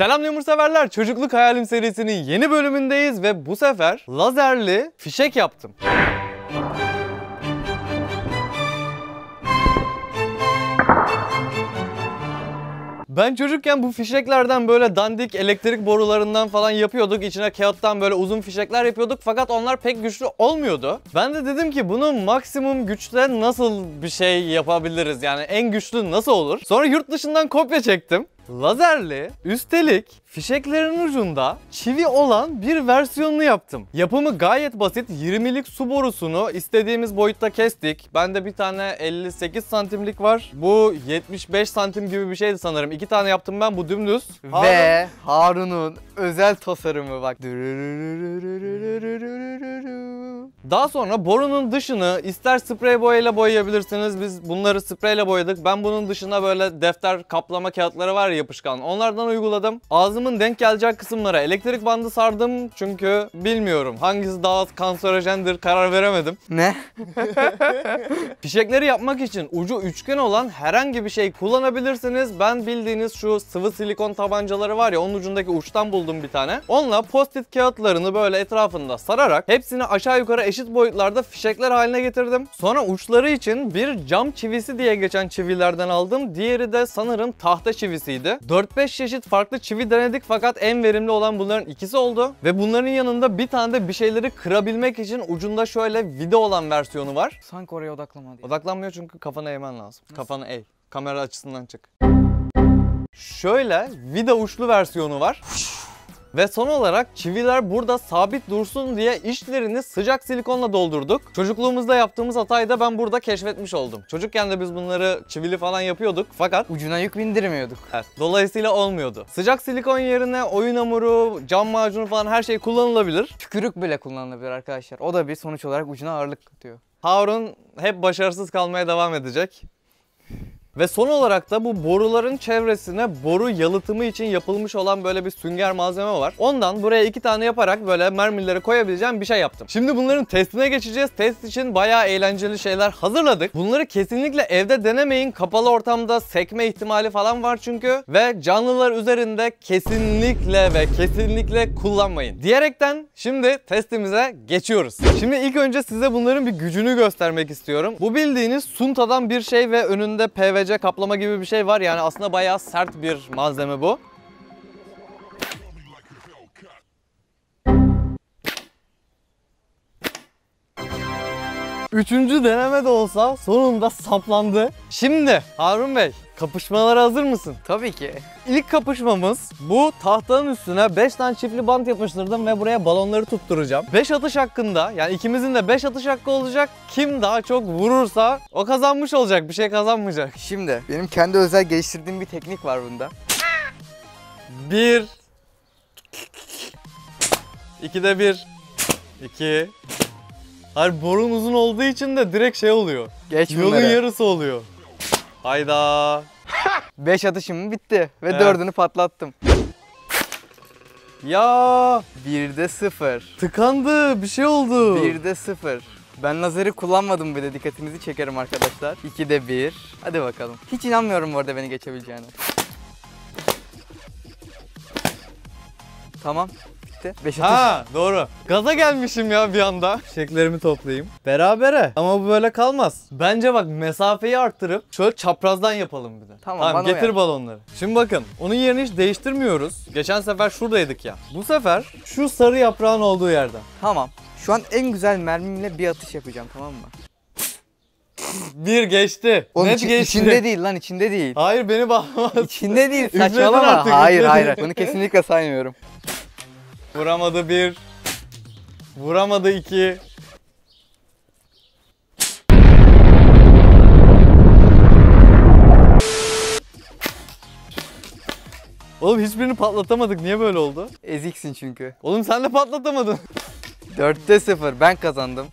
Selam Lemur severler. Çocukluk Hayalim serisinin yeni bölümündeyiz ve bu sefer lazerli fişek yaptım. Ben çocukken bu fişeklerden böyle dandik elektrik borularından falan yapıyorduk. İçine kağıttan böyle uzun fişekler yapıyorduk fakat onlar pek güçlü olmuyordu. Ben de dedim ki bunu maksimum güçte nasıl bir şey yapabiliriz? Yani en güçlü nasıl olur? Sonra yurt dışından kopya çektim. Lazerli, üstelik fişeklerin ucunda çivi olan bir versiyonunu yaptım. Yapımı gayet basit. 20'lik su borusunu istediğimiz boyutta kestik. Bende bir tane 58 santimlik var. Bu 75 santim gibi bir şeydi sanırım. İki tane yaptım ben bu dümdüz. Ve Harun'un özel tasarımı bak. Daha sonra borunun dışını ister sprey boyayla boyayabilirsiniz. Biz bunları spreyle boyadık. Ben bunun dışına böyle defter kaplama kağıtları var ya yapışkan. Onlardan uyguladım. Ağzımın denk gelecek kısımlara elektrik bandı sardım. Çünkü bilmiyorum hangisi daha kanserojendir karar veremedim. Ne? Fişekleri yapmak için ucu üçgen olan herhangi bir şey kullanabilirsiniz. Ben bildiğiniz şu sıvı silikon tabancaları var ya onun ucundaki uçtan buldum bir tane. Onunla post-it kağıtlarını böyle etrafında sararak hepsini aşağı yukarı eşit boyutlarda fişekler haline getirdim. Sonra uçları için bir cam çivisi diye geçen çivilerden aldım. Diğeri de sanırım tahta çivisiydi. 4-5 çeşit farklı çivi denedik fakat en verimli olan bunların ikisi oldu. Ve bunların yanında bir tane de bir şeyleri kırabilmek için ucunda şöyle vida olan versiyonu var. Sanki oraya odaklamadı. Odaklanmıyor çünkü kafana eğmen lazım. Kafanı eğ. Kamera açısından çık. Şöyle vida uçlu versiyonu var. Ve son olarak çiviler burada sabit dursun diye içlerini sıcak silikonla doldurduk. Çocukluğumuzda yaptığımız hatayı da ben burada keşfetmiş oldum. Çocukken de biz bunları çivili falan yapıyorduk fakat Ucuna yük bindirmiyorduk. Evet, dolayısıyla olmuyordu. Sıcak silikon yerine oyun hamuru, cam macunu falan her şey kullanılabilir. Tükürük bile kullanılabilir arkadaşlar. O da bir sonuç olarak ucuna ağırlık katıyor. Harun hep başarısız kalmaya devam edecek. Ve son olarak da bu boruların çevresine boru yalıtımı için yapılmış olan böyle bir sünger malzeme var. Ondan buraya iki tane yaparak böyle mermileri koyabileceğim bir şey yaptım. Şimdi bunların testine geçeceğiz. Test için bayağı eğlenceli şeyler hazırladık. Bunları kesinlikle evde denemeyin. Kapalı ortamda sekme ihtimali falan var çünkü. Ve canlılar üzerinde kesinlikle ve kesinlikle kullanmayın. Diyerekten şimdi testimize geçiyoruz. Şimdi ilk önce size bunların bir gücünü göstermek istiyorum. Bu bildiğiniz suntadan bir şey ve önünde PVC kaplama gibi bir şey var. Yani aslında bayağı sert bir malzeme bu. Üçüncü deneme de olsa sonunda saplandı. Şimdi Harun Bey kapışmalara hazır mısın? Tabii ki. İlk kapışmamız bu tahtanın üstüne 5 tane çiftli bant yapıştırdım ve buraya balonları tutturacağım. 5 atış hakkında yani ikimizin de 5 atış hakkı olacak. Kim daha çok vurursa o kazanmış olacak. Bir şey kazanmayacak. Şimdi benim kendi özel geliştirdiğim bir teknik var bunda. 1 2'de 1 2 Hayır borun uzun olduğu için de direkt şey oluyor. Geç Yolun bunları. yarısı oluyor. Hayda. 5 atışım bitti ve Evet. dördünü patlattım. Ya 1'de 0. tıkandı bir şey oldu. 1'de 0. Ben lazeri kullanmadım bir de dikkatinizi çekerim arkadaşlar. 2'de 1. Hadi bakalım. Hiç inanmıyorum bu arada beni geçebileceğine. Tamam. 5 atış. Ha doğru. Gaza gelmişim ya bir anda. Fişeklerimi toplayayım. Berabere. Ama bu böyle kalmaz. Bence bak mesafeyi arttırıp şöyle çaprazdan yapalım bir de. Tamam, bana getir balonları. Şimdi bakın onun yerini hiç değiştirmiyoruz. Geçen sefer şuradaydık ya. Bu sefer şu sarı yaprağın olduğu yerden. Tamam. Şu an en güzel mermimle bir atış yapacağım tamam mı? Bir geçti. Oğlum Net içi- geçti. içinde değil lan içinde değil. Hayır beni bağlamaz. İçinde değil saçmalama. artık, hayır hayır. Bunu kesinlikle saymıyorum. Vuramadı bir. Vuramadı iki. Oğlum hiçbirini patlatamadık. Niye böyle oldu? Eziksin çünkü. Oğlum sen de patlatamadın. 4'te 0 ben kazandım.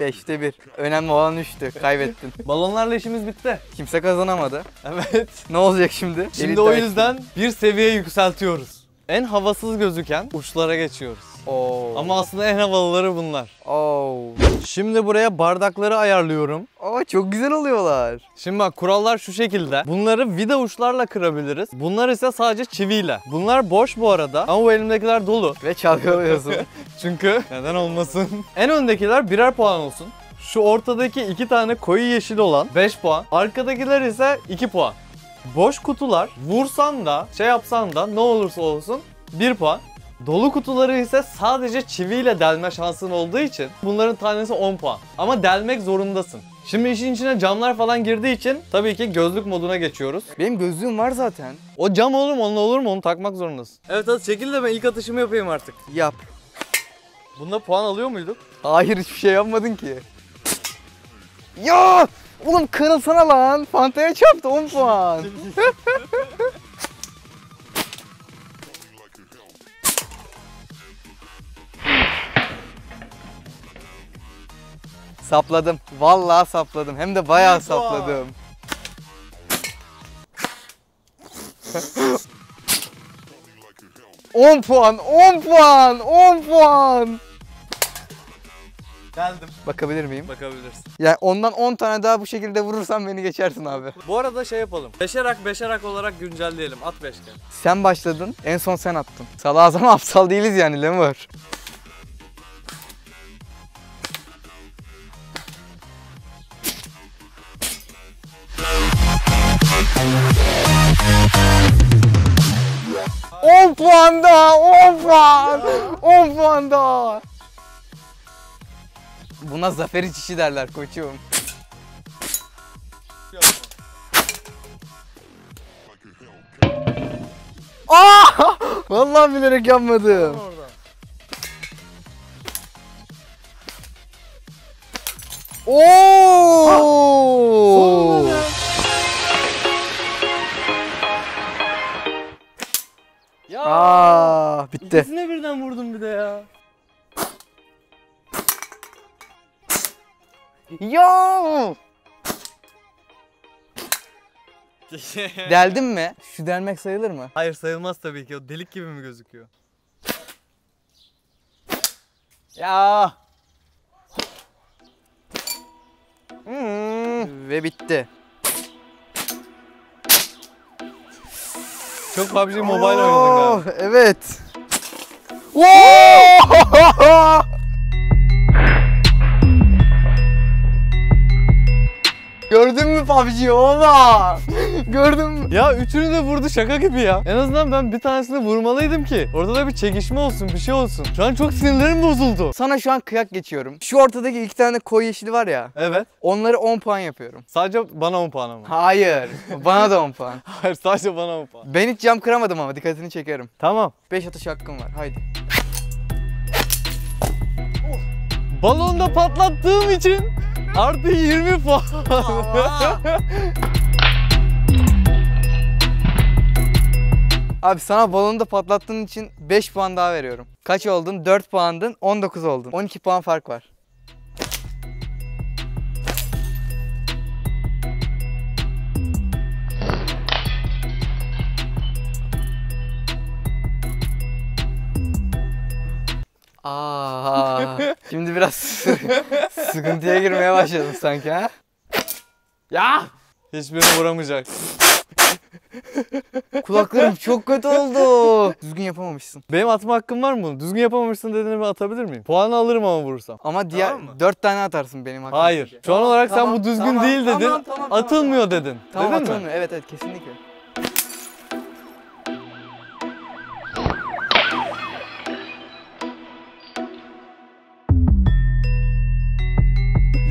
5'te 1. Önemli olan 3'tü. Kaybettin. Balonlarla işimiz bitti. Kimse kazanamadı. Evet. Ne olacak şimdi? Şimdi Elit o yüzden bir seviye yükseltiyoruz. En havasız gözüken uçlara geçiyoruz. Oo. Ama aslında en havalıları bunlar. Oo. Şimdi buraya bardakları ayarlıyorum. Aa çok güzel oluyorlar. Şimdi bak kurallar şu şekilde. Bunları vida uçlarla kırabiliriz. Bunlar ise sadece çiviyle. Bunlar boş bu arada ama bu elimdekiler dolu. Ve çalkalıyorsun. Çünkü neden olmasın? en öndekiler birer puan olsun. Şu ortadaki iki tane koyu yeşil olan 5 puan. Arkadakiler ise 2 puan. Boş kutular vursan da şey yapsan da ne olursa olsun 1 puan. Dolu kutuları ise sadece çiviyle delme şansın olduğu için bunların tanesi 10 puan. Ama delmek zorundasın. Şimdi işin içine camlar falan girdiği için tabii ki gözlük moduna geçiyoruz. Benim gözlüğüm var zaten. O cam olur mu onunla olur mu onu takmak zorundasın. Evet hadi çekil de ben ilk atışımı yapayım artık. Yap. Bunda puan alıyor muyduk? Hayır hiçbir şey yapmadın ki. Ya! Oğlum kırılsana lan. Fantaya çarptı 10 puan. sapladım. Vallahi sapladım. Hem de bayağı sapladım. On puan, 10 puan, 10 puan. Geldim. Bakabilir miyim? Bakabilirsin. Yani ondan 10 tane daha bu şekilde vurursan beni geçersin abi. Bu arada şey yapalım. Beşer ak beşer ak olarak güncelleyelim. At beşgen. Sen başladın, en son sen attın. Salağız ama aptal değiliz yani Lemur. On puan daha, 10 puan, 10 puan daha. Buna zafer içişi derler koçum. Aa! Vallahi bilerek yapmadım. Oo! Ya. Aa, bitti. İkisine birden vurdum bir de ya. Yo! Deldin mi? Şu delmek sayılır mı? Hayır sayılmaz tabii ki. O delik gibi mi gözüküyor? Ya. Hmm. Ve bitti. Çok PUBG Mobile oynadın galiba. Oh, Evet. Oo! Gördün mü PUBG'yi oğlum? Gördün mü? Ya üçünü de vurdu şaka gibi ya. En azından ben bir tanesini vurmalıydım ki. Orada da bir çekişme olsun bir şey olsun. Şu an çok sinirlerim bozuldu. Sana şu an kıyak geçiyorum. Şu ortadaki iki tane koyu yeşili var ya. Evet. Onları 10 puan yapıyorum. Sadece bana 10 puan ama. Hayır. Bana da 10 puan. Hayır sadece bana 10 puan. Ben hiç cam kıramadım ama dikkatini çekerim. Tamam. 5 atış hakkım var. Haydi. Balonda patlattığım için artı 20 puan. Abi sana balonu da patlattığın için 5 puan daha veriyorum. Kaç oldun? 4 puandın, 19 oldun. 12 puan fark var. Aa, şimdi biraz sıkıntıya girmeye başladım sanki ha. ya! Hiçbirini vuramayacak. Kulaklarım çok kötü oldu. Düzgün yapamamışsın. Benim atma hakkım var mı? bunu? Düzgün yapamamışsın dediğini ben atabilir miyim? Puanı alırım ama vurursam. Ama diğer Tamam mı? 4 tane atarsın benim hakkımda. Hayır. Şu an olarak sen tamam, bu düzgün tamam, değil dedin. tamam, tamam, tamam, atılmıyor dedin. Tamam dedin atılmıyor. mi? Evet evet kesinlikle.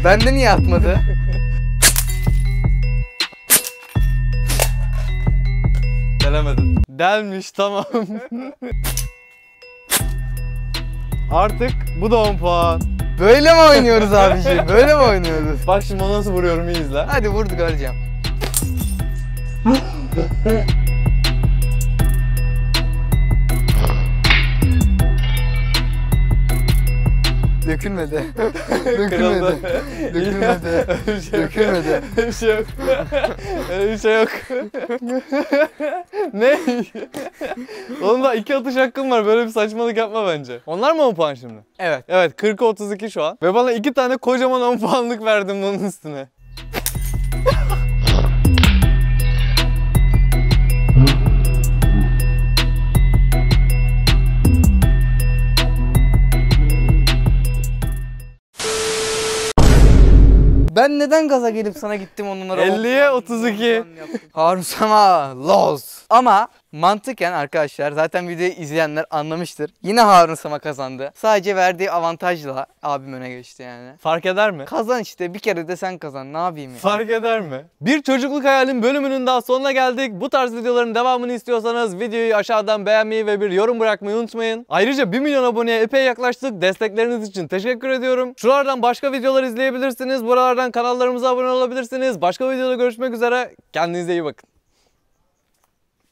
Bende niye atmadı? Delemedin. Delmiş tamam. Artık bu da 10 puan. Böyle mi oynuyoruz abiciğim? Böyle mi oynuyoruz? Bak şimdi nasıl vuruyorum iyi izle. Hadi vurdu göreceğim. Dökülmedi. Kırıldı. Dökülmedi. Dökülmedi. Öyle bir şey yok. Dökülmedi. Öyle bir şey yok. Öyle bir şey yok. ne? Oğlum da iki atış hakkım var. Böyle bir saçmalık yapma bence. Onlar mı 10 puan şimdi? Evet. Evet 40'a 32 şu an. Ve bana iki tane kocaman 10 puanlık verdim bunun üstüne. Ben neden gaza gelip sana gittim onlara? 50'ye 32. Harun Sama loz. Ama mantıken arkadaşlar zaten videoyu izleyenler anlamıştır. Yine Harun Sama kazandı. Sadece verdiği avantajla abim öne geçti yani. Fark eder mi? Kazan işte bir kere de sen kazan ne yapayım ya. Fark eder mi? Bir çocukluk hayalin bölümünün daha sonuna geldik. Bu tarz videoların devamını istiyorsanız videoyu aşağıdan beğenmeyi ve bir yorum bırakmayı unutmayın. Ayrıca 1 milyon aboneye epey yaklaştık. Destekleriniz için teşekkür ediyorum. Şuralardan başka videolar izleyebilirsiniz. Buralardan kanallarımıza abone olabilirsiniz. Başka videoda görüşmek üzere. Kendinize iyi bakın.